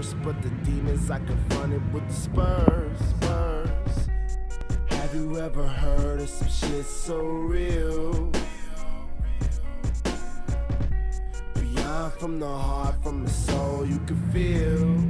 curse, but the demons I confronted with the spurs. spurs. Have you ever heard of some shit so real? Beyond from the heart, from the soul, you can feel.